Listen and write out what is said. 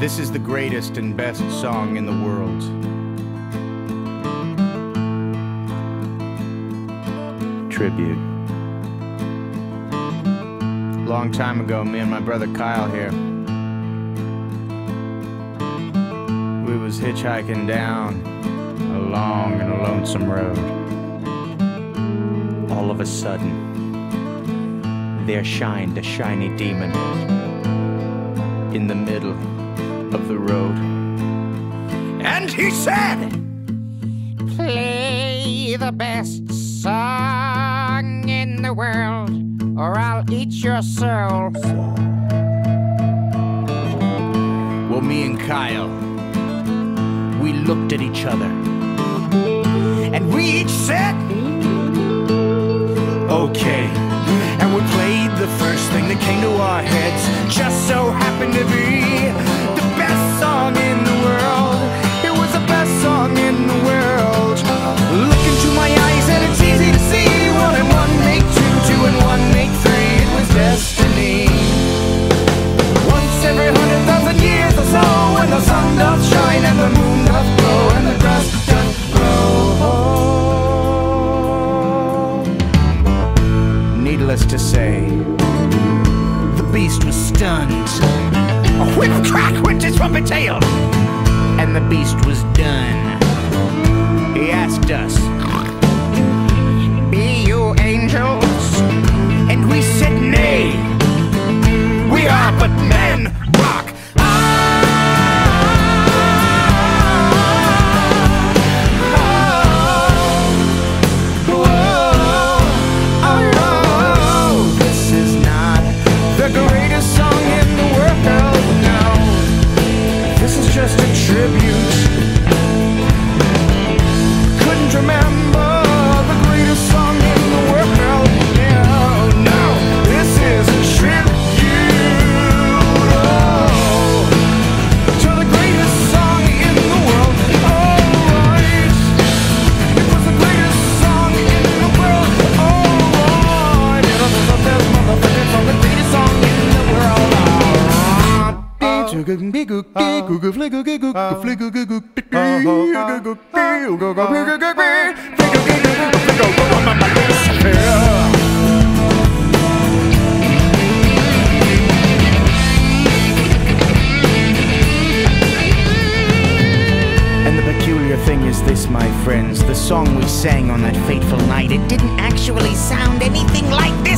This is the greatest and best song in the world. Tribute. Long time ago, me and my brother Kyle here. Hitchhiking down a long and lonesome road. All of a sudden, there shined a shiny demon in the middle of the road. And he said, Play the best song in the world, or I'll eat your soul. Well, me and Kyle, looked at each other. And we each said, Okay. And we played the first thing that came to our heads. Just so happened to be stunned. A whip crack went his trumpet tail, and the beast was done. He asked us, Be you angels? And we said, Nay. We are but men. And the peculiar thing is this, my friends, the song we sang on that fateful night, it didn't actually sound anything like this